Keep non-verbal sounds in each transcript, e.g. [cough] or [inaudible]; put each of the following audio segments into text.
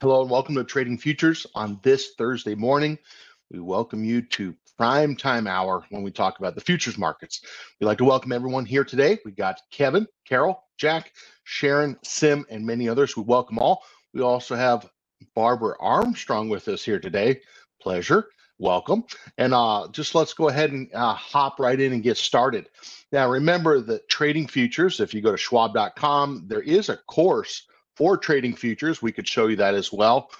Hello and welcome to Trading Futures on this Thursday morning. We welcome you to prime time hour when we talk about the futures markets. We'd like to welcome everyone here today. We got Kevin, Carol, Jack, Sharon, Sim, and many others. We welcome all. We also have Barbara Armstrong with us here today. Pleasure. Welcome. And uh, just let's go ahead and uh, hop right in and get started. Now, remember that trading futures, if you go to schwab.com, there is a course for trading futures. We could show you that as well.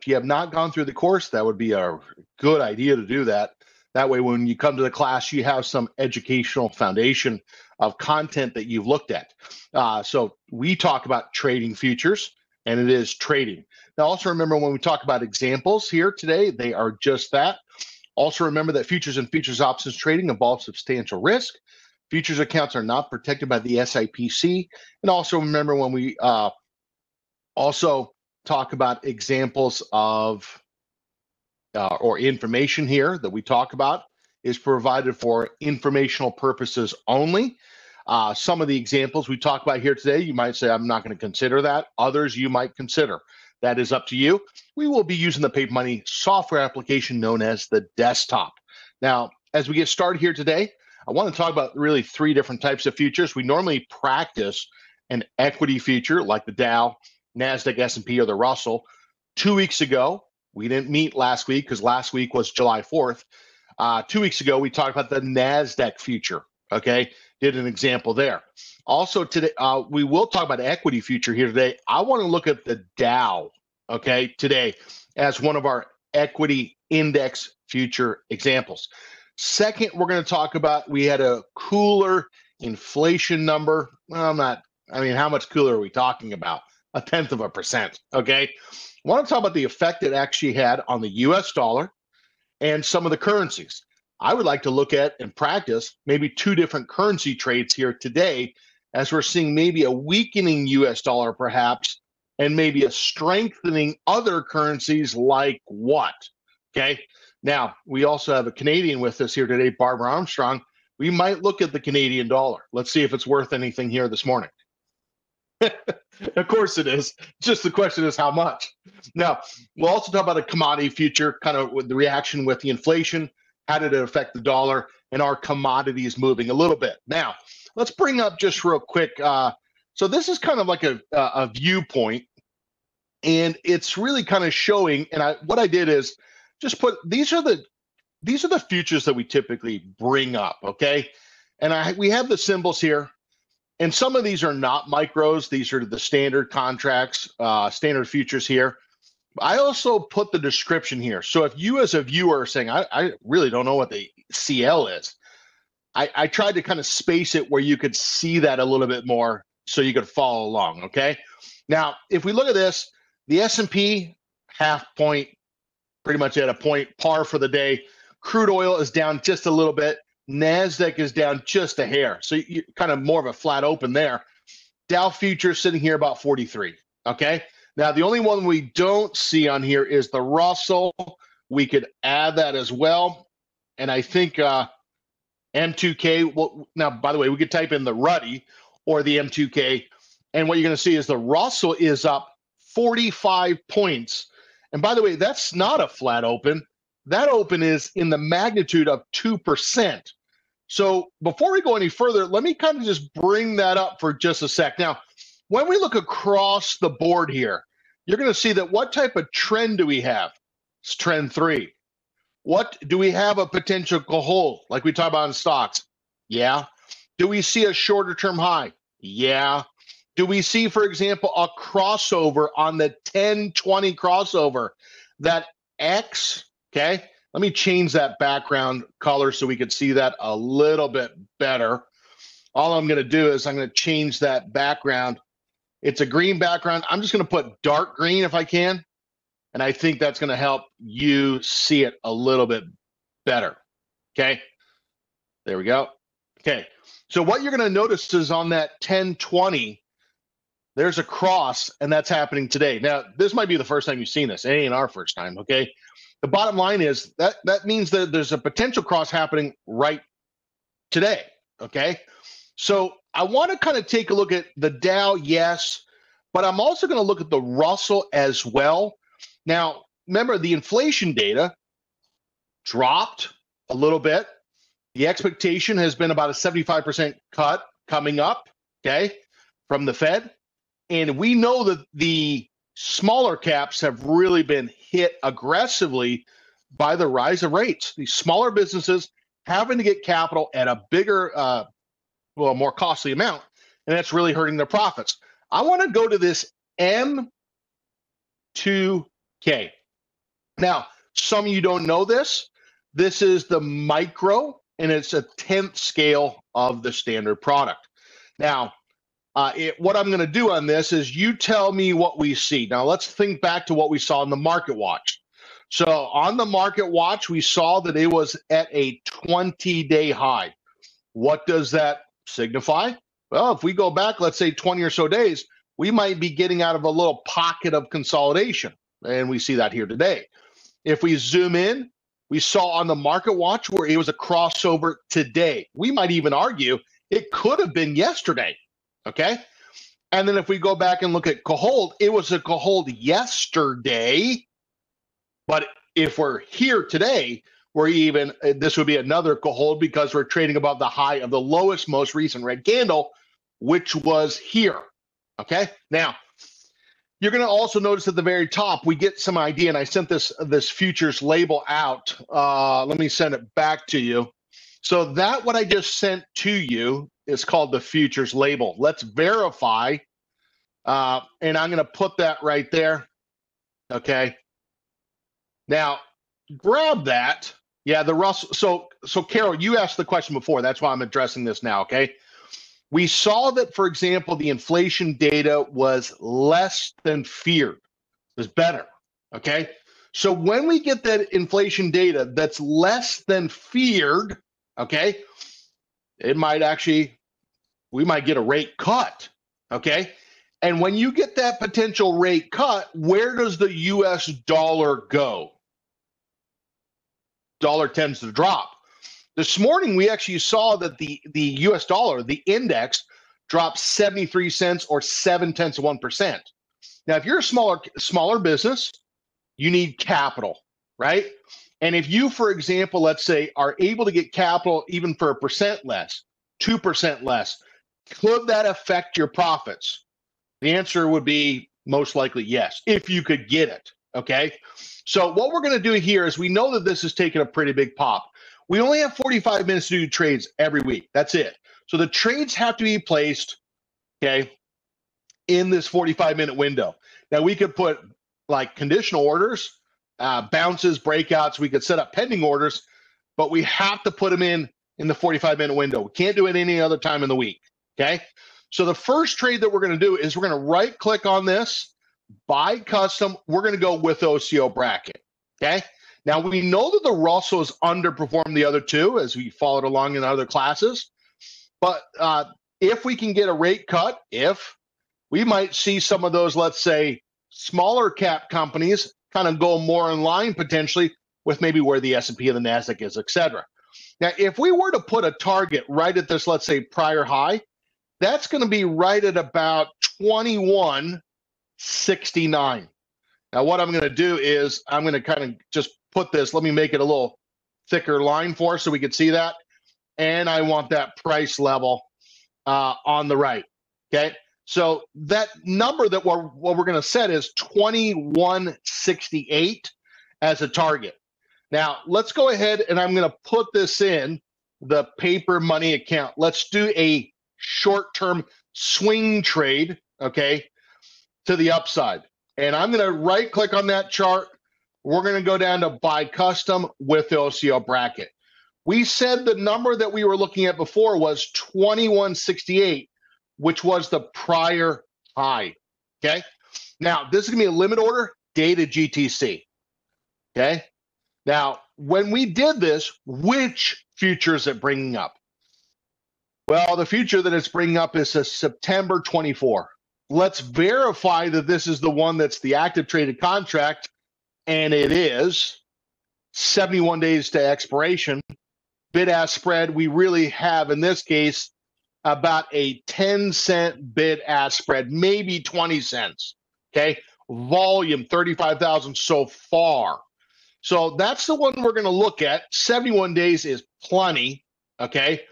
If you have not gone through the course, that would be a good idea to do that. That way, when you come to the class, you have some educational foundation of content that you've looked at. Uh, so we talk about trading futures, and it is trading. Now, also remember when we talk about examples here today, they are just that. Also remember that futures and futures options trading involve substantial risk. Futures accounts are not protected by the SIPC. And also remember when we uh, also talk about examples of uh, or information here that we talk about is provided for informational purposes only. Uh, some of the examples we talk about here today, you might say, I'm not going to consider that. Others you might consider. That is up to you. We will be using the paper money software application known as the desktop. Now, as we get started here today, I want to talk about really three different types of futures. We normally practice an equity future like the Dow, Nasdaq, S&P, or the Russell. Two weeks ago, we didn't meet last week because last week was July 4th. Uh, two weeks ago, we talked about the Nasdaq future. Okay, did an example there. Also today, uh, we will talk about equity future here today. I want to look at the Dow. Okay, today as one of our equity index future examples. Second, we're going to talk about we had a cooler inflation number. Well, I'm not. I mean, how much cooler are we talking about? A tenth of a percent. Okay. I want to talk about the effect it actually had on the US dollar and some of the currencies. I would like to look at and practice maybe two different currency trades here today as we're seeing maybe a weakening US dollar perhaps and maybe a strengthening other currencies like what? Okay. Now, we also have a Canadian with us here today, Barbara Armstrong. We might look at the Canadian dollar. Let's see if it's worth anything here this morning. [laughs] [laughs] of course it is. Just the question is how much. Now, we'll also talk about a commodity future, kind of with the reaction with the inflation. How did it affect the dollar and our commodities moving a little bit? Now, let's bring up just real quick. Uh, so this is kind of like a, a viewpoint, and it's really kind of showing. And I what I did is just put these are the these are the futures that we typically bring up. Okay, and I we have the symbols here and some of these are not micros. These are the standard contracts, uh, standard futures here. I also put the description here. So if you as a viewer are saying, I, I really don't know what the CL is, I, I tried to kind of space it where you could see that a little bit more so you could follow along. Okay. Now, if we look at this, the S&P half point, pretty much at a point par for the day. Crude oil is down just a little bit. Nasdaq is down just a hair, so you kind of more of a flat open there. Dow futures sitting here about 43. Okay. Now the only one we don't see on here is the Russell. We could add that as well, and I think uh, M2K. Well, now by the way, we could type in the Ruddy or the M2K, and what you're going to see is the Russell is up 45 points. And by the way, that's not a flat open. That open is in the magnitude of 2%. So before we go any further, let me kind of just bring that up for just a sec. Now, when we look across the board here, you're going to see that what type of trend do we have? It's trend three. What do we have a potential hole like we talk about in stocks? Yeah. Do we see a shorter term high? Yeah. Do we see, for example, a crossover on the 10 20 crossover that X Okay. Let me change that background color so we could see that a little bit better. All I'm going to do is I'm going to change that background. It's a green background. I'm just going to put dark green if I can. And I think that's going to help you see it a little bit better. Okay. There we go. Okay. So what you're going to notice is on that 1020, there's a cross, and that's happening today. Now, this might be the first time you've seen this. It ain't our first time. Okay the bottom line is that that means that there's a potential cross happening right today. Okay. So I want to kind of take a look at the Dow, yes, but I'm also going to look at the Russell as well. Now, remember the inflation data dropped a little bit. The expectation has been about a 75% cut coming up, okay, from the Fed. And we know that the smaller caps have really been hit aggressively by the rise of rates. These smaller businesses having to get capital at a bigger, uh, well, more costly amount, and that's really hurting their profits. I want to go to this M2K. Now, some of you don't know this. This is the micro, and it's a tenth scale of the standard product. Now, uh, it, what I'm going to do on this is you tell me what we see. Now, let's think back to what we saw in the market watch. So, on the market watch, we saw that it was at a 20 day high. What does that signify? Well, if we go back, let's say 20 or so days, we might be getting out of a little pocket of consolidation. And we see that here today. If we zoom in, we saw on the market watch where it was a crossover today. We might even argue it could have been yesterday. Okay. And then if we go back and look at Cahold, it was a Cahold yesterday. But if we're here today, we're even, uh, this would be another Cahold because we're trading above the high of the lowest, most recent red candle, which was here. Okay. Now, you're going to also notice at the very top, we get some idea, and I sent this this futures label out. Uh, let me send it back to you. So that what I just sent to you is called the futures label. Let's verify. Uh, and I'm going to put that right there. Okay. Now, grab that. Yeah, the Russell. So, so Carol, you asked the question before. That's why I'm addressing this now. Okay. We saw that, for example, the inflation data was less than feared. It was better. Okay. So when we get that inflation data that's less than feared, okay, it might actually, we might get a rate cut. Okay. And when you get that potential rate cut, where does the US dollar go? Dollar tends to drop. This morning, we actually saw that the, the US dollar, the index, dropped 73 cents or seven tenths of 1%. Now, if you're a smaller, smaller business, you need capital, right? And if you, for example, let's say, are able to get capital even for a percent less, 2% less, could that affect your profits? The answer would be most likely yes, if you could get it. Okay. So, what we're going to do here is we know that this has taken a pretty big pop. We only have 45 minutes to do trades every week. That's it. So, the trades have to be placed, okay, in this 45 minute window. Now, we could put like conditional orders uh, bounces, breakouts. We could set up pending orders, but we have to put them in in the 45 minute window. We can't do it any other time in the week. Okay. So the first trade that we're going to do is we're going to right click on this, buy custom. We're going to go with OCO bracket. Okay. Now we know that the Russell's underperformed the other two as we followed along in other classes. But uh, if we can get a rate cut, if we might see some of those, let's say, smaller cap companies kind of go more in line potentially with maybe where the S&P and the Nasdaq is, et cetera. Now, if we were to put a target right at this, let's say prior high, that's going to be right at about 2169. Now, what I'm going to do is I'm going to kind of just put this, let me make it a little thicker line for us so we can see that. And I want that price level uh, on the right. Okay. So that number that we're what we're going to set is 2168 as a target. Now, let's go ahead and I'm going to put this in the paper money account. Let's do a short-term swing trade, okay, to the upside. And I'm going to right click on that chart. We're going to go down to buy custom with the OCO bracket. We said the number that we were looking at before was 2168 which was the prior high. Okay. Now, this is going to be a limit order, data GTC. Okay. Now, when we did this, which future is it bringing up? Well, the future that it's bringing up is a September 24. Let's verify that this is the one that's the active traded contract, and it is 71 days to expiration. Bid ask spread, we really have in this case about a 10 cent bid ask spread, maybe 20 cents. Okay. volume 35,000 so far. So that's the one we're going to look at. 71 days is plenty. Okay.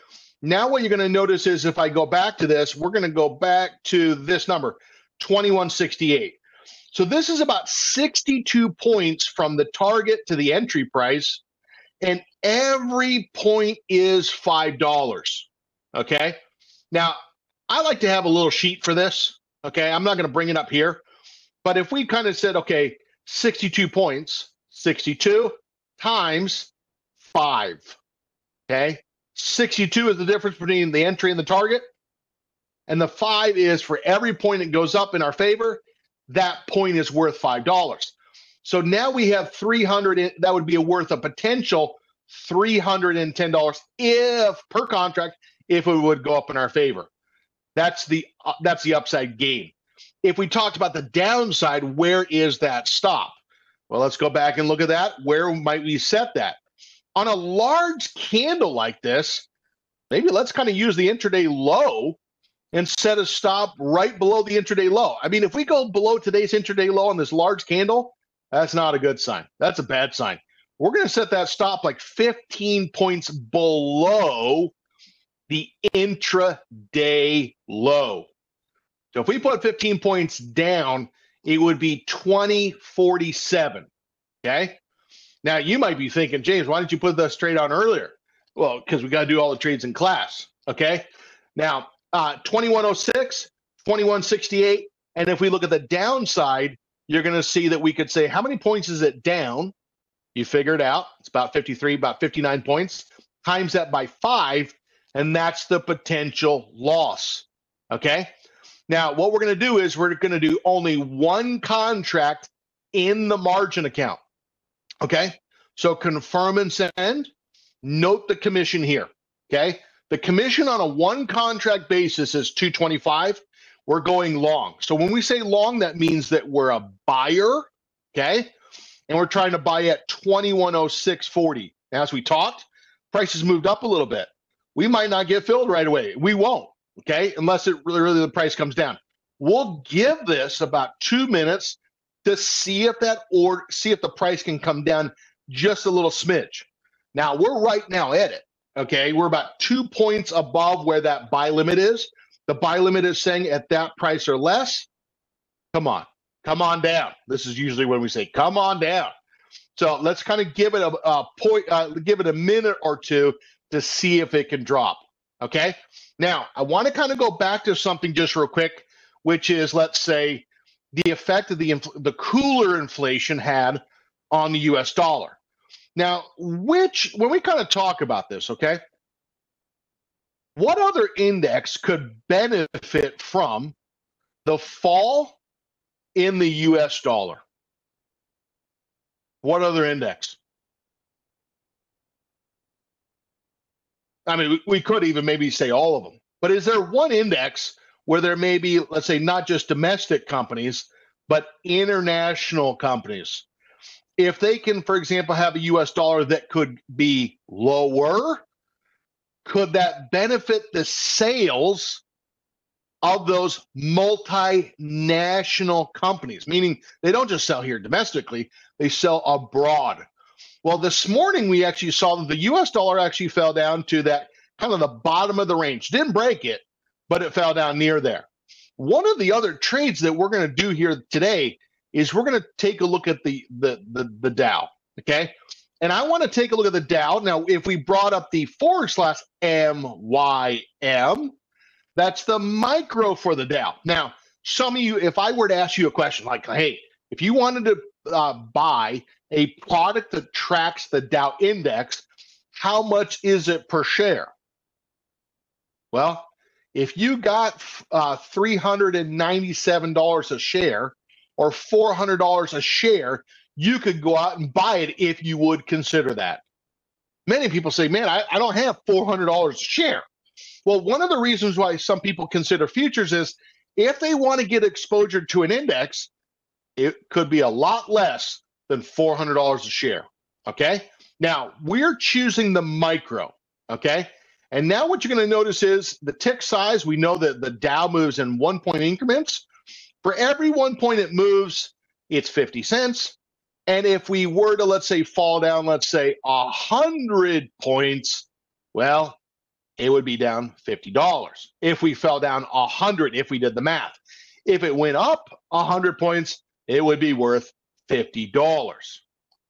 Now, what you're going to notice is if I go back to this, we're going to go back to this number 2168. So this is about 62 points from the target to the entry price, and every point is $5. Okay. Now, I like to have a little sheet for this. Okay. I'm not going to bring it up here. But if we kind of said, okay, 62 points, 62 times five. Okay. 62 is the difference between the entry and the target. And the five is for every point that goes up in our favor, that point is worth $5. So now we have 300, that would be a worth a potential $310 if per contract, if it would go up in our favor. That's the uh, that's the upside gain. If we talked about the downside, where is that stop? Well, let's go back and look at that. Where might we set that? On a large candle like this, maybe let's kind of use the intraday low and set a stop right below the intraday low. I mean, if we go below today's intraday low on this large candle, that's not a good sign. That's a bad sign. We're going to set that stop like 15 points below the intraday low. So if we put 15 points down, it would be 2047. Okay. Now you might be thinking, James, why didn't you put that trade on earlier? Well, because we got to do all the trades in class. Okay. Now, uh, 2106, 2168. And if we look at the downside, you're going to see that we could say, how many points is it down? You figure it out. It's about 53, about 59 points. Times that by five, and that's the potential loss. Okay. Now, what we're going to do is we're going to do only one contract in the margin account. Okay. So confirm and send. Note the commission here. Okay. The commission on a one contract basis is 225. We're going long. So when we say long, that means that we're a buyer. Okay. And we're trying to buy at 2106.40. As we talked, prices moved up a little bit. We might not get filled right away. We won't okay, unless it really, really the price comes down. We'll give this about two minutes to see if that or see if the price can come down just a little smidge. Now we're right now at it. Okay, we're about two points above where that buy limit is. The buy limit is saying at that price or less. Come on, come on down. This is usually when we say come on down. So let's kind of give it a, a point, uh, give it a minute or two to see if it can drop. Okay. Now, I want to kind of go back to something just real quick, which is let's say the effect of the the cooler inflation had on the US dollar. Now, which when we kind of talk about this, okay? What other index could benefit from the fall in the US dollar? What other index? I mean, we could even maybe say all of them. But is there one index where there may be, let's say, not just domestic companies, but international companies? If they can, for example, have a US dollar that could be lower, could that benefit the sales of those multinational companies? Meaning they don't just sell here domestically, they sell abroad. Well, this morning we actually saw that the US dollar actually fell down to that kind of the bottom of the range. Didn't break it, but it fell down near there. One of the other trades that we're going to do here today is we're going to take a look at the the the, the Dow. Okay. And I want to take a look at the Dow. Now, if we brought up the forward slash MYM, that's the micro for the Dow. Now, some of you, if I were to ask you a question like, hey, if you wanted to uh, buy a product that tracks the Dow index, how much is it per share? Well, if you got uh, $397 a share or $400 a share, you could go out and buy it if you would consider that. Many people say, man, I, I don't have $400 a share. Well, one of the reasons why some people consider futures is if they want to get exposure to an index, it could be a lot less than $400 a share. Okay. Now we're choosing the micro. Okay. And now what you're going to notice is the tick size. We know that the Dow moves in one point increments. For every one point it moves, it's 50 cents. And if we were to, let's say, fall down, let's say, 100 points, well, it would be down $50. If we fell down 100, if we did the math. If it went up 100 points, it would be worth $50.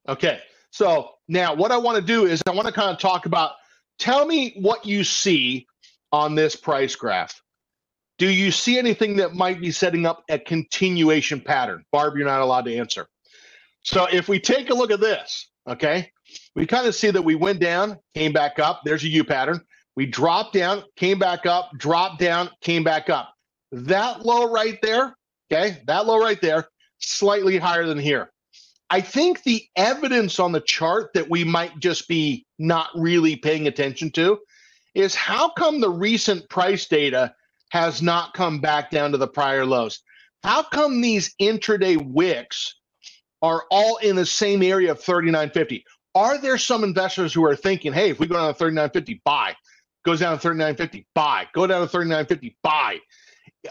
Okay, so now what I want to do is I want to kind of talk about tell me what you see on this price graph. Do you see anything that might be setting up a continuation pattern? Barb, you're not allowed to answer. So if we take a look at this, okay, we kind of see that we went down, came back up. There's a U pattern. We dropped down, came back up, dropped down, came back up. That low right there, okay, that low right there, slightly higher than here. I think the evidence on the chart that we might just be not really paying attention to is how come the recent price data has not come back down to the prior lows? How come these intraday wicks are all in the same area of 39.50? Are there some investors who are thinking, hey, if we go down to 39.50, buy? Goes down to 39.50, buy. Go down to 39.50, buy.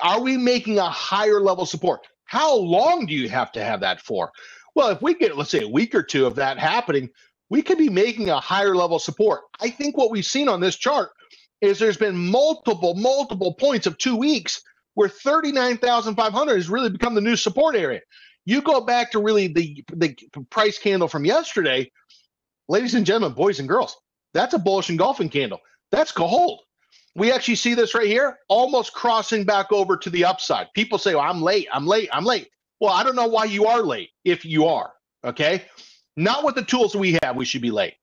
Are we making a higher level support? How long do you have to have that for? Well, if we get, let's say, a week or two of that happening, we could be making a higher level support. I think what we've seen on this chart is there's been multiple, multiple points of two weeks where 39,500 has really become the new support area. You go back to really the, the price candle from yesterday, ladies and gentlemen, boys and girls, that's a bullish engulfing candle. That's gold. We actually see this right here, almost crossing back over to the upside. People say, well, I'm late, I'm late, I'm late. Well, I don't know why you are late if you are. Okay. Not with the tools we have, we should be late.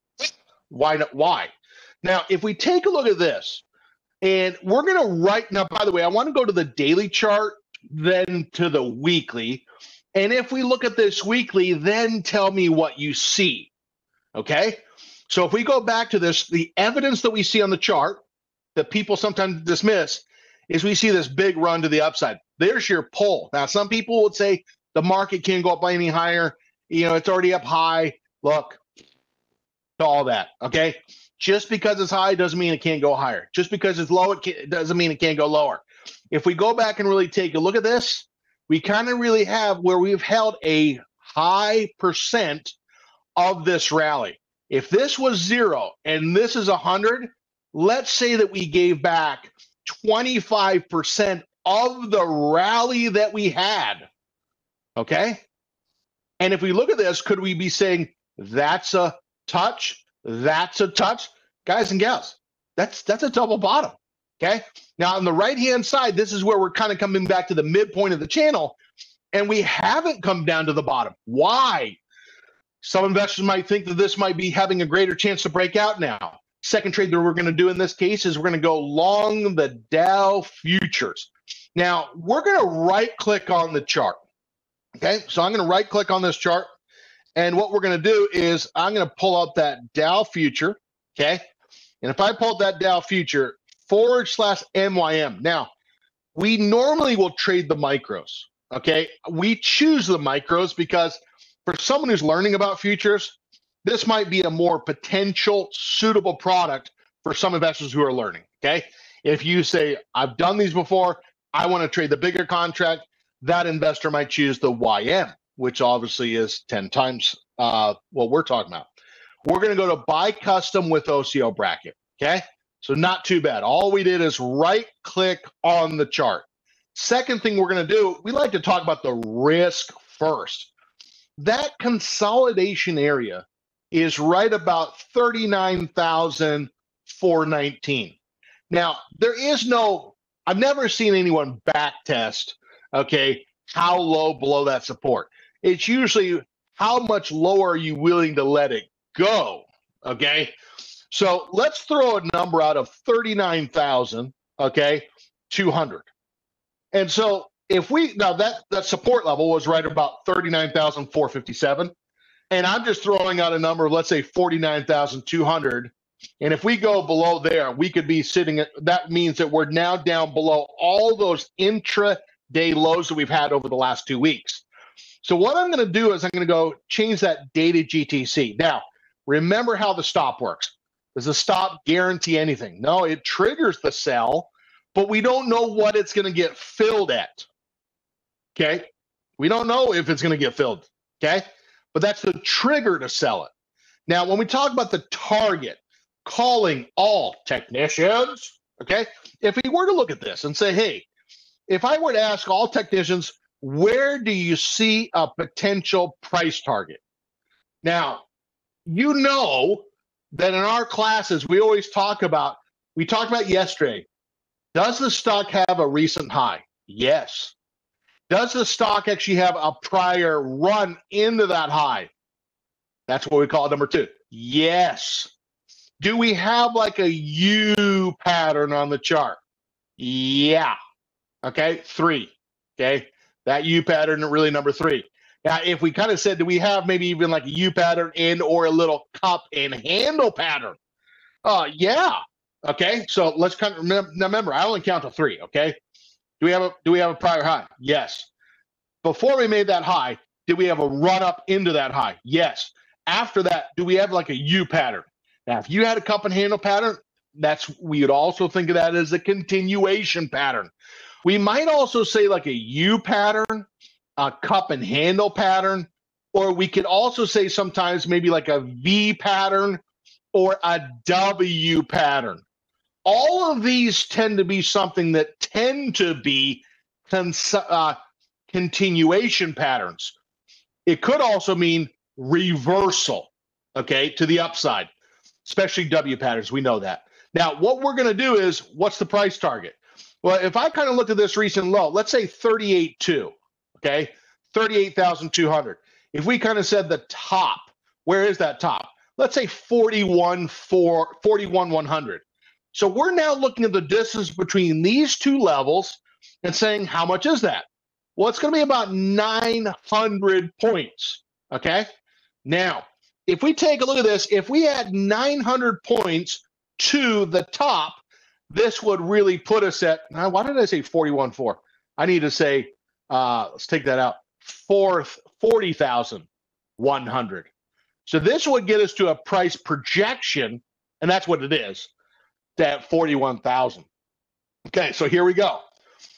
Why not? Why? Now, if we take a look at this, and we're going to write now, by the way, I want to go to the daily chart, then to the weekly. And if we look at this weekly, then tell me what you see. Okay. So if we go back to this, the evidence that we see on the chart that people sometimes dismiss is we see this big run to the upside. There's your pull. Now, some people would say the market can't go up any higher. You know, it's already up high. Look, to all that. Okay. Just because it's high doesn't mean it can't go higher. Just because it's low, it doesn't mean it can't go lower. If we go back and really take a look at this, we kind of really have where we've held a high percent of this rally. If this was zero and this is a 100, let's say that we gave back 25% of the rally that we had. Okay. And if we look at this, could we be saying that's a touch? That's a touch? Guys and gals, that's that's a double bottom. Okay. Now on the right hand side, this is where we're kind of coming back to the midpoint of the channel, and we haven't come down to the bottom. Why? Some investors might think that this might be having a greater chance to break out now. Second trade that we're going to do in this case is we're going to go long the Dow futures. Now, we're going to right click on the chart. Okay, so I'm going to right click on this chart. And what we're going to do is I'm going to pull up that Dow future. Okay. And if I pull up that Dow future forward slash MYM. Now, we normally will trade the micros. Okay. We choose the micros because for someone who's learning about futures, this might be a more potential suitable product for some investors who are learning. Okay. If you say, I've done these before, I want to trade the bigger contract, that investor might choose the YM, which obviously is 10 times uh, what we're talking about. We're going to go to buy custom with OCO bracket. Okay. So not too bad. All we did is right click on the chart. Second thing we're going to do, we like to talk about the risk first. That consolidation area is right about 39,419. Now, there is no, I've never seen anyone back test, okay, how low below that support. It's usually how much lower are you willing to let it go, okay? So let's throw a number out of 39,000, okay, 200. And so if we, now that, that support level was right about 39,457. And I'm just throwing out a number, let's say 49,200. And if we go below there, we could be sitting at that means that we're now down below all those intra-day lows that we've had over the last two weeks. So what I'm going to do is I'm going to go change that dated GTC. Now, remember how the stop works. Does the stop guarantee anything? No, it triggers the sell, but we don't know what it's going to get filled at. Okay. We don't know if it's going to get filled. Okay. But that's the trigger to sell it. Now, when we talk about the target, calling all technicians, okay, if we were to look at this and say, hey, if I were to ask all technicians, where do you see a potential price target? Now, you know that in our classes, we always talk about, we talked about yesterday, does the stock have a recent high? Yes. Does the stock actually have a prior run into that high? That's what we call number two. Yes. Do we have like a U pattern on the chart? Yeah. Okay. Three. Okay. That U pattern, really number three. Now, if we kind of said, do we have maybe even like a U pattern and or a little cup and handle pattern? Uh, yeah. Okay. So let's kind of remember, remember I only count to three. Okay. Do we have a do we have a prior high? Yes. Before we made that high, did we have a run up into that high? Yes. After that, do we have like a U pattern? Now, if you had a cup and handle pattern, that's we would also think of that as a continuation pattern. We might also say like a U pattern, a cup and handle pattern, or we could also say sometimes maybe like a V pattern or a W pattern. All of these tend to be something that tend to be cons- uh, continuation patterns. It could also mean reversal, okay, to the upside, especially W patterns. We know that. Now, what we're going to do is what's the price target? Well, if I kind of looked at this recent low, let's say 38.2, okay, 38,200. If we kind of said the top, where is that top? Let's say 41, 4, 41, 100. So we're now looking at the distance between these two levels and saying, how much is that? Well, it's going to be about 900 points. Okay. Now, if we take a look at this, if we add 900 points to the top, this would really put us at, now, why did I say 41.4? I need to say, uh, let's take that out, fourth 40,100. So this would get us to a price projection, and that's what it is, that 41,000. Okay, so here we go.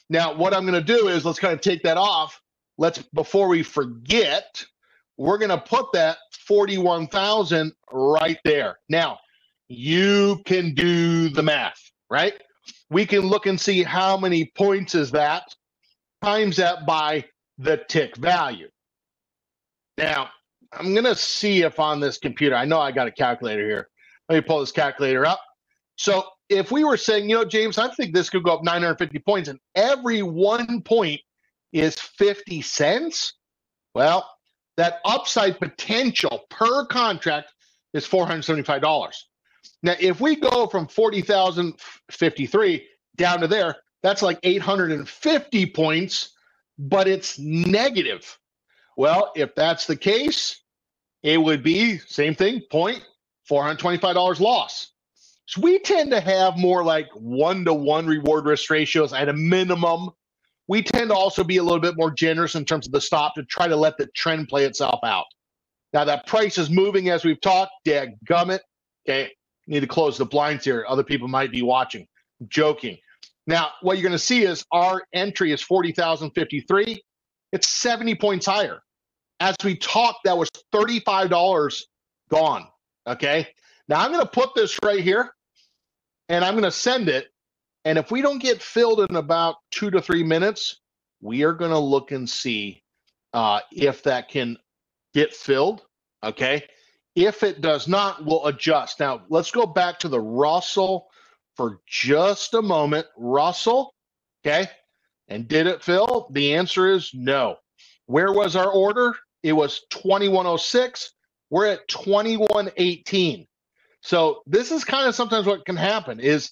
Now, what I'm going to do is let's kind of take that off. Let's, before we forget, we're going to put that 41,000 right there. Now, you can do the math, right? We can look and see how many points is that, times that by the tick value. Now, I'm going to see if on this computer, I know I got a calculator here. Let me pull this calculator up. So if we were saying, you know, James, I think this could go up 950 points and every one point is 50 cents, well, that upside potential per contract is $475. Now, if we go from 40,053 down to there, that's like 850 points, but it's negative. Well, if that's the case, it would be same thing, point $425 loss. So we tend to have more like one to one reward risk ratios at a minimum we tend to also be a little bit more generous in terms of the stop to try to let the trend play itself out. Now that price is moving as we've talked. Dag gummit. Okay. Need to close the blinds here. Other people might be watching. I'm joking. Now, what you're going to see is our entry is 40,053. It's 70 points higher. As we talked, that was $35 gone. Okay. Now I'm going to put this right here and I'm going to send it and if we don't get filled in about two to three minutes, we are going to look and see uh, if that can get filled. Okay. If it does not, we'll adjust. Now, let's go back to the Russell for just a moment. Russell, okay. And did it fill? The answer is no. Where was our order? It was 2106. We're at 2118. So this is kind of sometimes what can happen is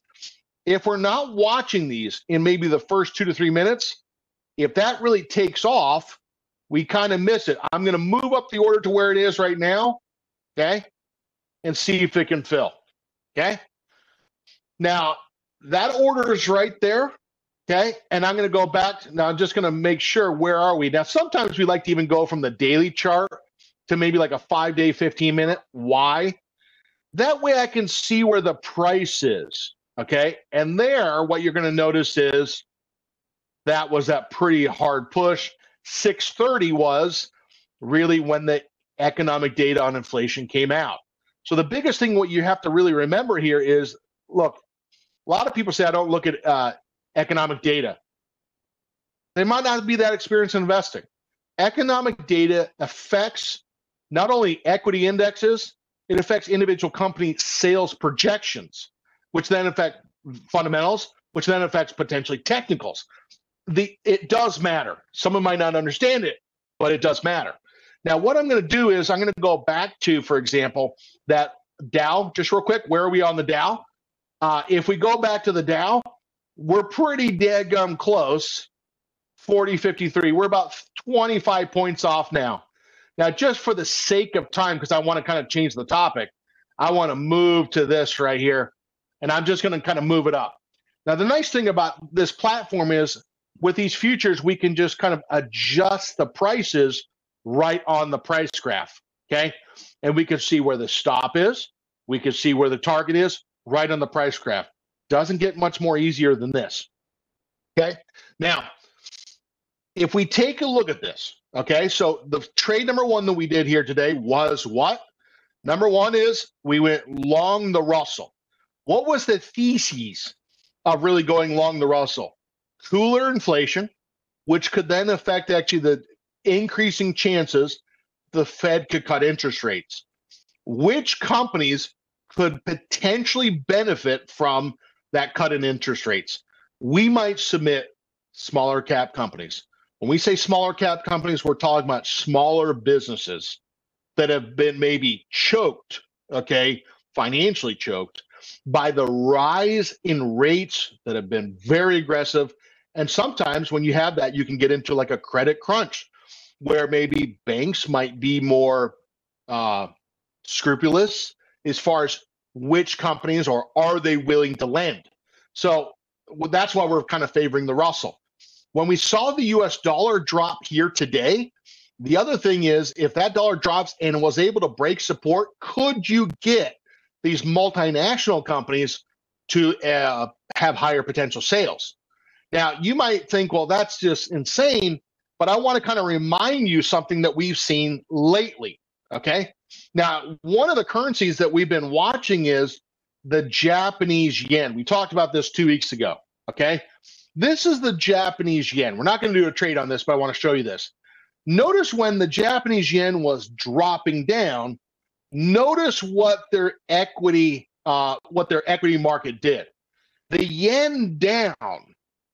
if we're not watching these in maybe the first two to three minutes, if that really takes off, we kind of miss it. I'm going to move up the order to where it is right now, okay, and see if it can fill, okay. Now that order is right there, okay, and I'm going to go back. Now I'm just going to make sure where are we now. Sometimes we like to even go from the daily chart to maybe like a five day, 15 minute. Why? That way I can see where the price is. Okay. And there, what you're going to notice is that was that pretty hard push. 630 was really when the economic data on inflation came out. So the biggest thing what you have to really remember here is look, a lot of people say I don't look at uh, economic data. They might not be that experienced in investing. Economic data affects not only equity indexes, it affects individual company sales projections, which then affect fundamentals, which then affects potentially technicals. The it does matter. Someone might not understand it, but it does matter. Now, what I'm going to do is I'm going to go back to, for example, that Dow, just real quick. Where are we on the Dow? Uh, if we go back to the Dow, we're pretty dead gum close 40 53. We're about 25 points off now. Now, just for the sake of time, because I want to kind of change the topic, I want to move to this right here. And I'm just going to kind of move it up. Now, the nice thing about this platform is with these futures, we can just kind of adjust the prices right on the price graph. Okay. And we can see where the stop is. We can see where the target is right on the price graph. Doesn't get much more easier than this. Okay. Now, if we take a look at this, okay, so the trade number one that we did here today was what? Number one is we went long the Russell. What was the thesis of really going long the Russell? Cooler inflation, which could then affect actually the increasing chances the Fed could cut interest rates. Which companies could potentially benefit from that cut in interest rates? We might submit smaller cap companies. When we say smaller cap companies, we're talking about smaller businesses that have been maybe choked, okay, financially choked by the rise in rates that have been very aggressive. And sometimes when you have that, you can get into like a credit crunch where maybe banks might be more uh, scrupulous as far as which companies or are they willing to lend. So well, that's why we're kind of favoring the Russell. When we saw the US dollar drop here today, the other thing is if that dollar drops and was able to break support, could you get these multinational companies to uh, have higher potential sales? Now, you might think, well, that's just insane, but I want to kind of remind you something that we've seen lately. Okay. Now, one of the currencies that we've been watching is the Japanese yen. We talked about this two weeks ago. Okay. This is the Japanese yen. We're not going to do a trade on this, but I want to show you this. Notice when the Japanese yen was dropping down, notice what their equity uh, what their equity market did. The yen down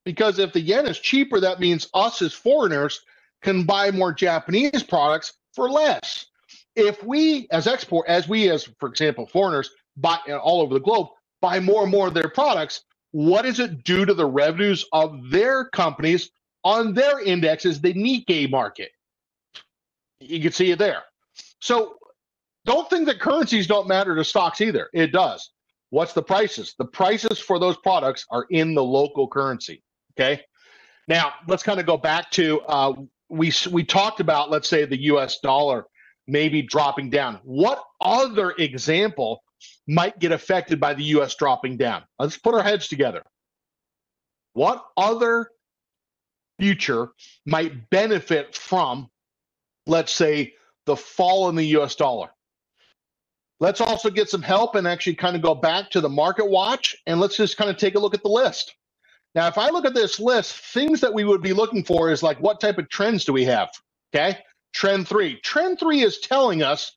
because if the yen is cheaper, that means us as foreigners can buy more Japanese products for less. If we as export, as we as for example foreigners buy uh, all over the globe buy more and more of their products, what does it do to the revenues of their companies on their indexes, the Nikkei market? You can see it there. So don't think that currencies don't matter to stocks either. It does. What's the prices? The prices for those products are in the local currency. Okay. Now let's kind of go back to uh, we we talked about let's say the U.S. dollar maybe dropping down. What other example might get affected by the US dropping down. Let's put our heads together. What other future might benefit from, let's say, the fall in the US dollar? Let's also get some help and actually kind of go back to the market watch and let's just kind of take a look at the list. Now, if I look at this list, things that we would be looking for is like what type of trends do we have? Okay. Trend three. Trend three is telling us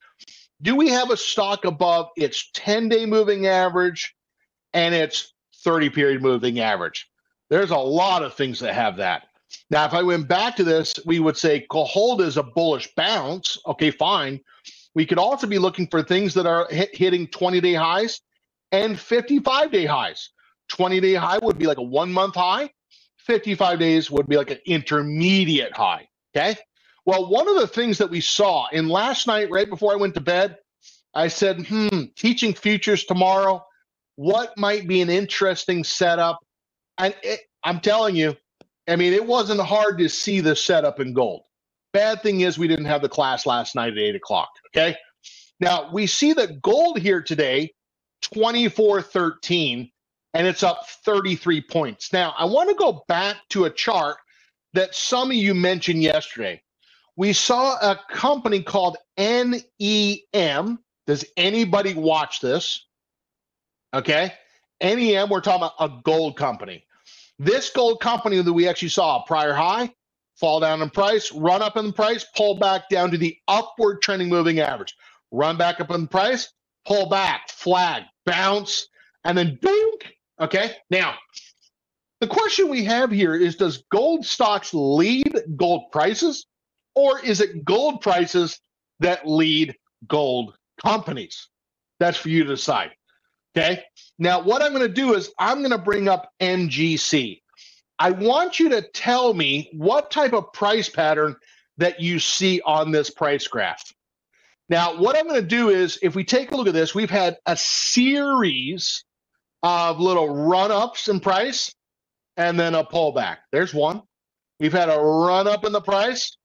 do we have a stock above its 10 day moving average and its 30 period moving average? There's a lot of things that have that. Now, if I went back to this, we would say Cohold is a bullish bounce. Okay, fine. We could also be looking for things that are hit, hitting 20 day highs and 55 day highs. 20 day high would be like a one month high, 55 days would be like an intermediate high. Okay. Well, one of the things that we saw in last night, right before I went to bed, I said, hmm, teaching futures tomorrow, what might be an interesting setup? And it, I'm telling you, I mean, it wasn't hard to see the setup in gold. Bad thing is, we didn't have the class last night at eight o'clock. Okay. Now we see that gold here today, 2413, and it's up 33 points. Now I want to go back to a chart that some of you mentioned yesterday. We saw a company called NEM. Does anybody watch this? Okay. NEM, we're talking about a gold company. This gold company that we actually saw prior high, fall down in price, run up in price, pull back down to the upward trending moving average, run back up in price, pull back, flag, bounce, and then dink. Okay. Now, the question we have here is Does gold stocks lead gold prices, or is it gold prices that lead gold companies? That's for you to decide. Okay. Now, what I'm going to do is I'm going to bring up MGC. I want you to tell me what type of price pattern that you see on this price graph. Now, what I'm going to do is if we take a look at this, we've had a series of little run ups in price and then a pullback. There's one. We've had a run up in the price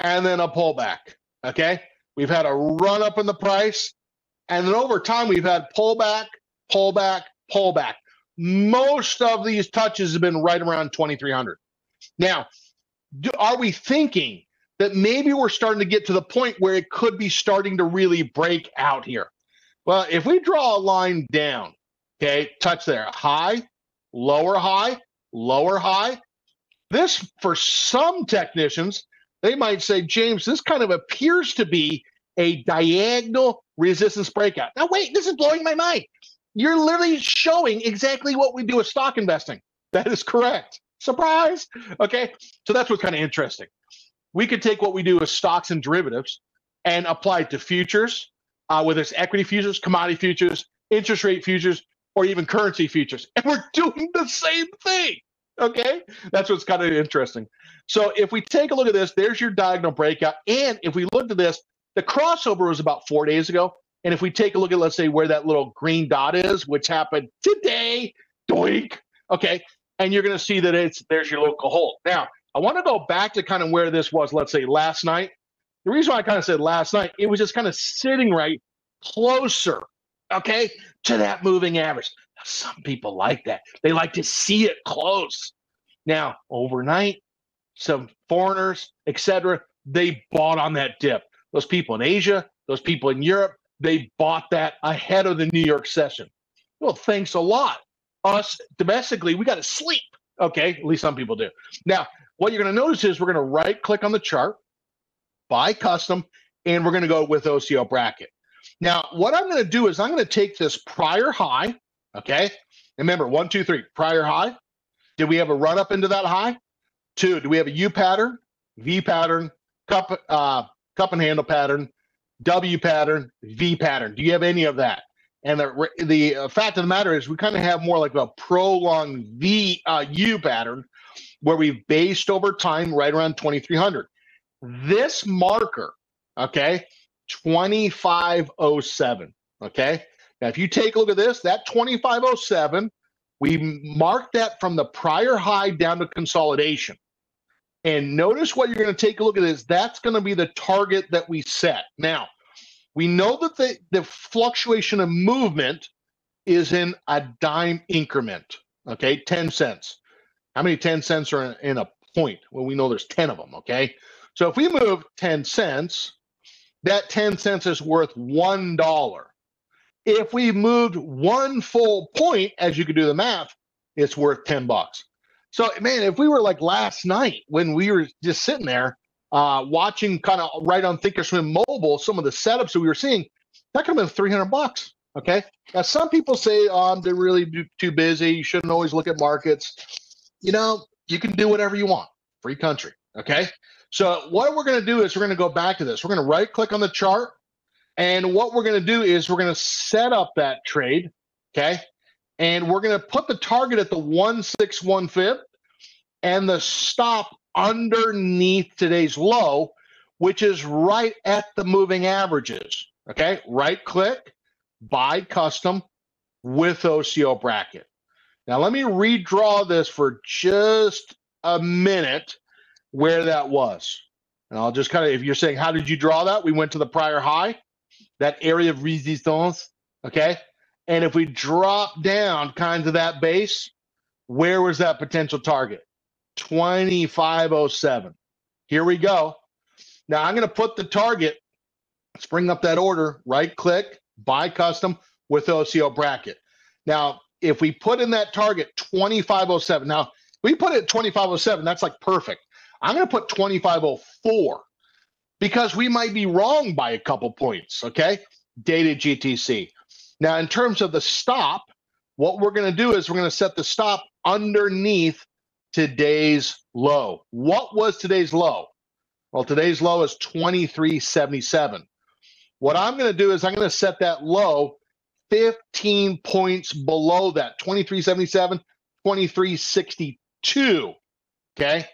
and then a pullback. Okay. We've had a run up in the price and then over time, we've had pullback, pullback, pullback. Most of these touches have been right around 2,300. Now, do, are we thinking that maybe we're starting to get to the point where it could be starting to really break out here? Well, if we draw a line down, okay, touch there, high, lower high, lower high. This, for some technicians, they might say, James, this kind of appears to be a diagonal resistance breakout. Now, wait, this is blowing my mind. You're literally showing exactly what we do with stock investing. That is correct. Surprise. Okay. So that's what's kind of interesting. We could take what we do with stocks and derivatives and apply it to futures, uh, whether it's equity futures, commodity futures, interest rate futures, or even currency futures. And we're doing the same thing. Okay. That's what's kind of interesting. So if we take a look at this, there's your diagonal breakout. And if we look at this, the crossover was about four days ago. And if we take a look at, let's say, where that little green dot is, which happened today, doink, okay, and you're going to see that it's there's your local hold. Now, I want to go back to kind of where this was, let's say, last night. The reason why I kind of said last night, it was just kind of sitting right closer, okay, to that moving average. Now, some people like that. They like to see it close. Now, overnight, some foreigners, etc., they bought on that dip. Those people in Asia, those people in Europe, they bought that ahead of the New York session. Well, thanks a lot. Us domestically, we got to sleep. Okay, at least some people do. Now, what you're going to notice is we're going to right click on the chart, buy custom, and we're going to go with OCO bracket. Now, what I'm going to do is I'm going to take this prior high. Okay, remember one, two, three, prior high. Did we have a run up into that high? Two, do we have a U pattern, V pattern, cup, uh, cup and handle pattern, W pattern, V pattern. Do you have any of that? And the the uh, fact of the matter is, we kind of have more like a prolonged V uh, U pattern, where we've based over time right around 2300. This marker, okay, 2507. Okay, now if you take a look at this, that 2507, we marked that from the prior high down to consolidation. And notice what you're going to take a look at is that's going to be the target that we set. Now, we know that the, the fluctuation of movement is in a dime increment, okay, 10 cents. How many 10 cents are in, in a point? Well, we know there's 10 of them, okay? So if we move 10 cents, that 10 cents is worth $1. If we moved one full point, as you could do the math, it's worth 10 bucks. So, man, if we were like last night when we were just sitting there uh, watching kind of right on Thinkorswim Mobile, some of the setups that we were seeing, that could have been 300 bucks. Okay. Now, some people say, um, they're really too busy. You shouldn't always look at markets. You know, you can do whatever you want. Free country. Okay. So, what we're going to do is we're going to go back to this. We're going to right click on the chart. And what we're going to do is we're going to set up that trade. Okay and we're going to put the target at the 161 fib and the stop underneath today's low, which is right at the moving averages. Okay, right click, buy custom with OCO bracket. Now, let me redraw this for just a minute where that was. And I'll just kind of, if you're saying, how did you draw that? We went to the prior high, that area of resistance. Okay. And if we drop down kind of that base, where was that potential target? 2507. Here we go. Now I'm going to put the target, let's bring up that order, right click, buy custom with OCO bracket. Now, if we put in that target 2507, now we put it 2507, that's like perfect. I'm going to put 2504 because we might be wrong by a couple points, okay? Dated GTC. Now, in terms of the stop, what we're going to do is we're going to set the stop underneath today's low. What was today's low? Well, today's low is 2377. What I'm going to do is I'm going to set that low 15 points below that 2377, 2362. Okay.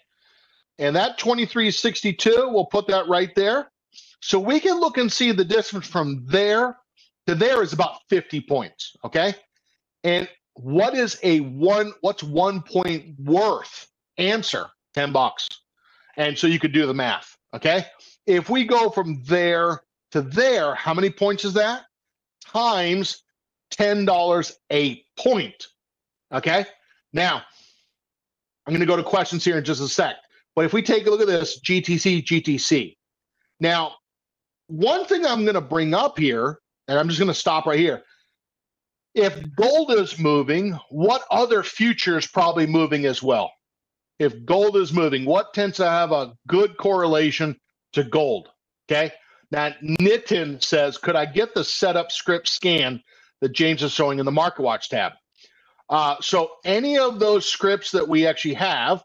And that 2362, we'll put that right there. So we can look and see the distance from there to there is about 50 points. Okay. And what is a one, what's one point worth? Answer 10 bucks. And so you could do the math. Okay. If we go from there to there, how many points is that? Times $10 a point. Okay. Now, I'm going to go to questions here in just a sec. But if we take a look at this GTC, GTC. Now, one thing I'm going to bring up here, and I'm just going to stop right here. If gold is moving, what other futures probably moving as well? If gold is moving, what tends to have a good correlation to gold? Okay. Now, Nitin says, could I get the setup script scan that James is showing in the Market Watch tab? Uh, so any of those scripts that we actually have,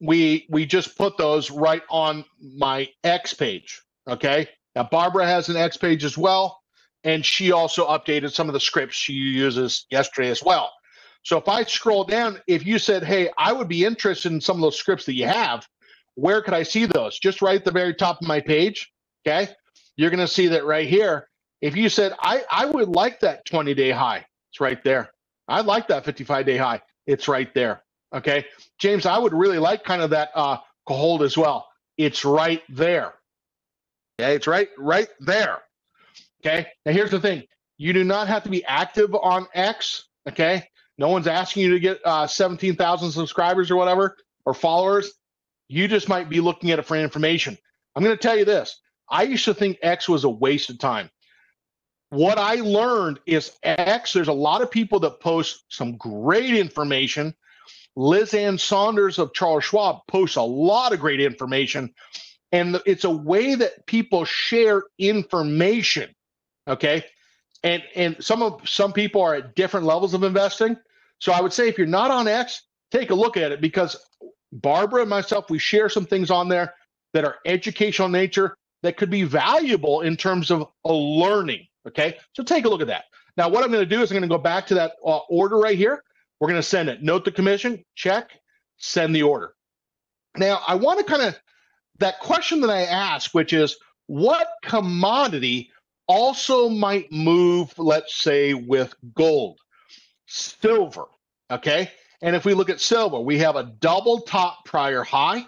we we just put those right on my X page. Okay. Now Barbara has an X page as well, and she also updated some of the scripts she uses yesterday as well. So if I scroll down, if you said, "Hey, I would be interested in some of those scripts that you have," where could I see those? Just right at the very top of my page. Okay. You're going to see that right here. If you said, I, I would like that 20 day high, it's right there. I like that 55 day high. It's right there. Okay. James, I would really like kind of that uh, hold as well. It's right there. Okay. It's right, right there. Okay. Now here's the thing you do not have to be active on X. Okay. No one's asking you to get uh, 17,000 subscribers or whatever or followers. You just might be looking at it for information. I'm going to tell you this I used to think X was a waste of time what I learned is X, there's a lot of people that post some great information. Liz Ann Sonders of Charles Schwab posts a lot of great information. And it's a way that people share information. Okay. And and some of some people are at different levels of investing. So I would say if you're not on X, take a look at it because Barbara and myself, we share some things on there that are educational nature that could be valuable in terms of a learning. Okay, so take a look at that. Now, what I'm going to do is I'm going to go back to that uh, order right here. We're going to send it. Note the commission, check, send the order. Now, I want to kind of that question that I ask, which is what commodity also might move, let's say, with gold? Silver. Okay. And if we look at silver, we have a double top prior high.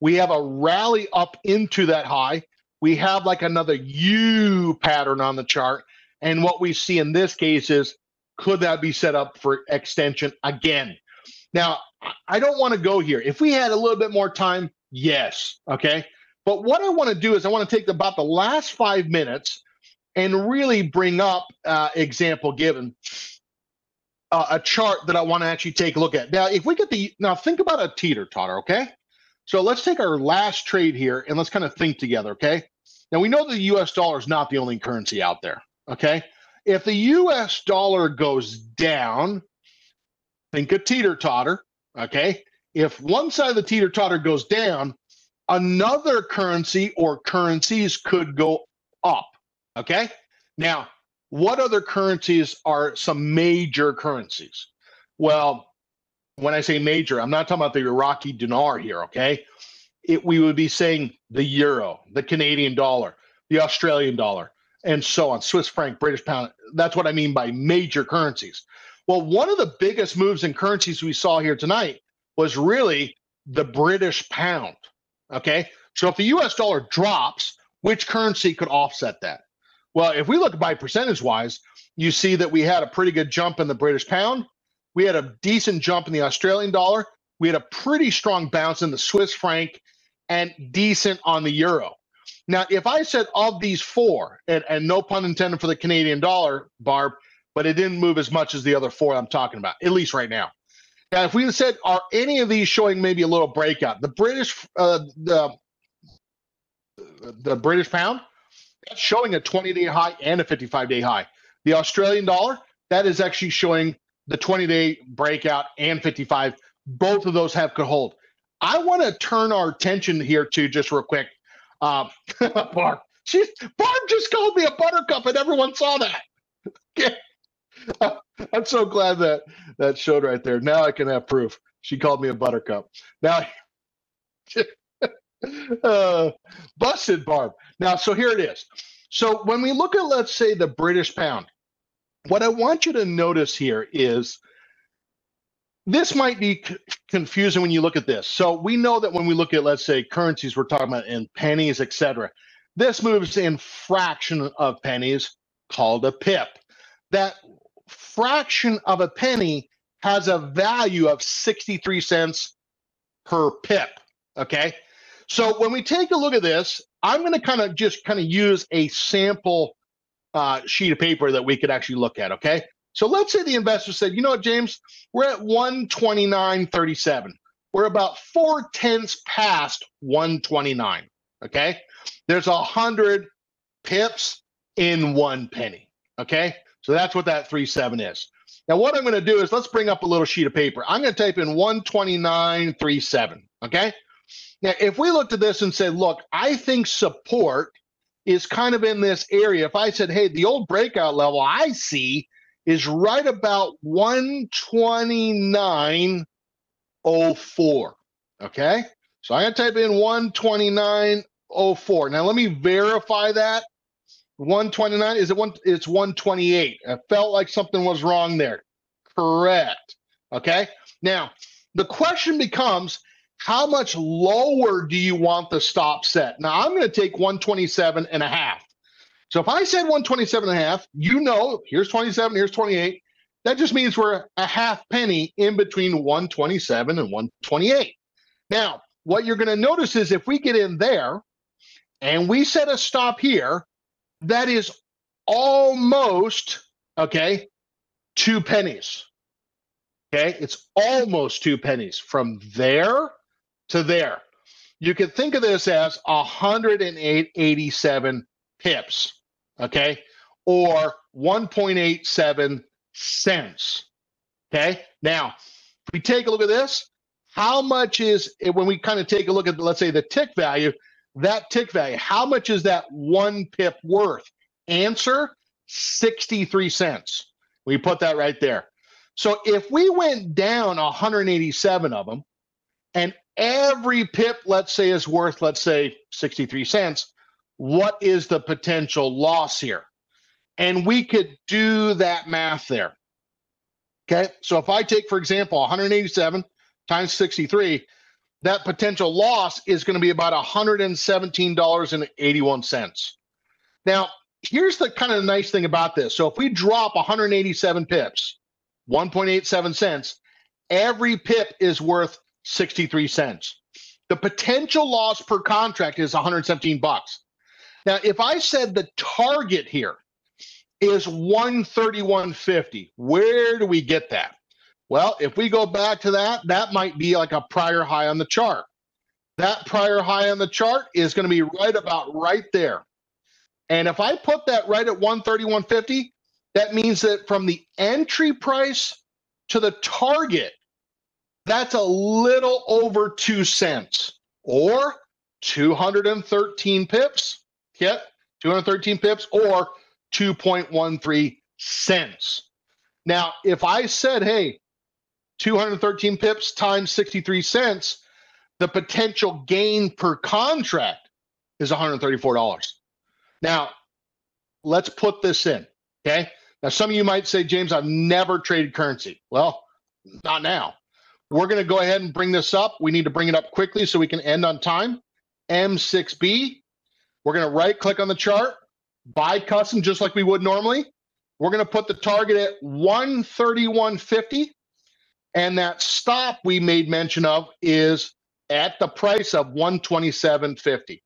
We have a rally up into that high we have like another U pattern on the chart. And what we see in this case is could that be set up for extension again? Now, I don't want to go here. If we had a little bit more time, yes. Okay. But what I want to do is I want to take about the last five minutes and really bring up uh, example given uh, a chart that I want to actually take a look at. Now, if we get the now think about a teeter totter, okay? So let's take our last trade here and let's kind of think together, okay? Now we know the US dollar is not the only currency out there. Okay. If the US dollar goes down, think a teeter totter. Okay. If one side of the teeter totter goes down, another currency or currencies could go up. Okay. Now, what other currencies are some major currencies? Well, when I say major, I'm not talking about the Iraqi dinar here. Okay it, we would be saying the euro, the Canadian dollar, the Australian dollar, and so on, Swiss franc, British pound. That's what I mean by major currencies. Well, one of the biggest moves in currencies we saw here tonight was really the British pound. Okay. So if the US dollar drops, which currency could offset that? Well, if we look by percentage wise, you see that we had a pretty good jump in the British pound. We had a decent jump in the Australian dollar we had a pretty strong bounce in the Swiss franc and decent on the euro. Now, if I said of these four, and, and no pun intended for the Canadian dollar, Barb, but it didn't move as much as the other four I'm talking about, at least right now. Now, if we said, are any of these showing maybe a little breakout? The British, uh, the the British pound, that's showing a 20 day high and a 55 day high. The Australian dollar, that is actually showing the 20 day breakout and 55. Both of those have could hold. I want to turn our attention here to just real quick. Um, [laughs] Barb, she's Barb just called me a buttercup, and everyone saw that. [laughs] [laughs] I'm so glad that that showed right there. Now I can have proof. She called me a buttercup. Now, uh, busted Barb. Now, so here it is. So when we look at, let's say, the British pound, what I want you to notice here is this might be c- confusing when you look at this. So we know that when we look at, let's say, currencies, we're talking about in pennies, etc. This moves in fraction of pennies called a pip. That fraction of a penny has a value of 63 cents per pip. Okay. So when we take a look at this, I'm going to kind of just kind of use a sample uh, sheet of paper that we could actually look at. Okay. So let's say the investor said, you know what, James, we're at 129.37. We're about four tenths past 129. Okay. There's a hundred pips in one penny. Okay. So that's what that 37 is. Now, what I'm going to do is let's bring up a little sheet of paper. I'm going to type in 129.37. Okay. Now, if we looked at this and said, look, I think support is kind of in this area. If I said, hey, the old breakout level I see is right about 129.04. Okay. So I'm going to type in 129.04. Now, let me verify that. 129 is it one it's 128 i felt like something was wrong there correct okay now the question becomes how much lower do you want the stop set now i'm going to take 127 and a half so if i said 127 and a half you know here's 27 here's 28 that just means we're a half penny in between 127 and 128 now what you're going to notice is if we get in there and we set a stop here that is almost okay two pennies. Okay it's almost two pennies from there to there. You could think of this as 187 pips okay or 1.87 cents okay now if we take a look at this how much is when we kind of take a look at let's say the tick value that tick value, how much is that one pip worth? Answer 63 cents. We put that right there. So if we went down 187 of them and every pip, let's say, is worth, let's say, 63 cents, what is the potential loss here? And we could do that math there. Okay. So if I take, for example, 187 times 63, that potential loss is going to be about $117.81. Now, here's the kind of nice thing about this. So if we drop 187 pips, 1.87 cents, every pip is worth 63 cents. The potential loss per contract is 117 bucks. Now, if I said the target here is 131.50, where do we get that? Well, if we go back to that, that might be like a prior high on the chart. That prior high on the chart is going to be right about right there. And if I put that right at 131.50, that means that from the entry price to the target, that's a little over two cents or 213 pips. Yep, 213 pips or 2.13 cents. Now, if I said, hey, 213 pips times 63 cents, the potential gain per contract is $134. Now, let's put this in. Okay. Now, some of you might say, James, I've never traded currency. Well, not now. We're going to go ahead and bring this up. We need to bring it up quickly so we can end on time. M6B. We're going to right click on the chart, buy custom just like we would normally. We're going to put the target at 131.50 And that stop we made mention of is at the price of 127.50.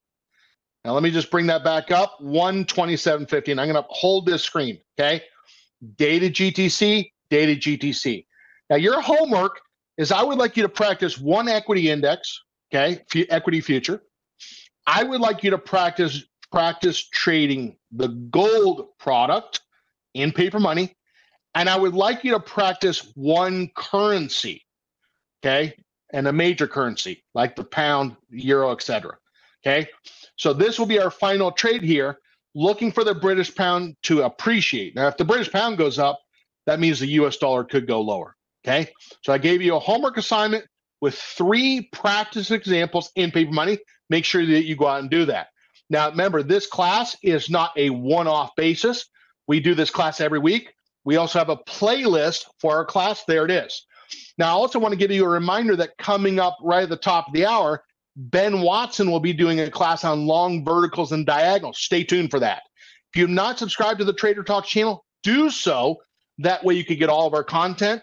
Now let me just bring that back up, 127.50. And I'm going to hold this screen, okay? Data GTC, data GTC. Now your homework is I would like you to practice one equity index, okay, F- equity future. I would like you to practice practice trading the gold product in paper money, and I would like you to practice one currency, okay, and a major currency like the pound, euro, etc. Okay, so this will be our final trade here, looking for the British pound to appreciate. Now, if the British pound goes up, that means the US dollar could go lower. Okay, so I gave you a homework assignment with three practice examples in paper money. Make sure that you go out and do that. Now, remember, this class is not a one off basis. We do this class every week. We also have a playlist for our class. There it is. Now, I also want to give you a reminder that coming up right at the top of the hour, Ben Watson will be doing a class on long verticals and diagonals. Stay tuned for that. If you've not subscribed to the Trader Talks channel, do so. That way you can get all of our content.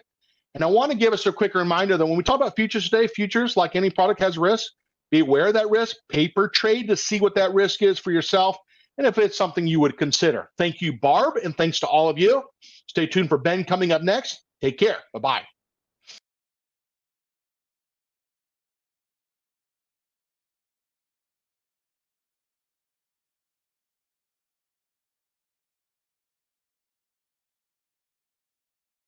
And I want to give us a quick reminder that when we talk about futures today, futures, like any product, has risk. Be aware of that risk. Paper trade to see what that risk is for yourself and if it's something you would consider. Thank you, Barb, and thanks to all of you. Stay tuned for Ben coming up next. Take care. Bye bye.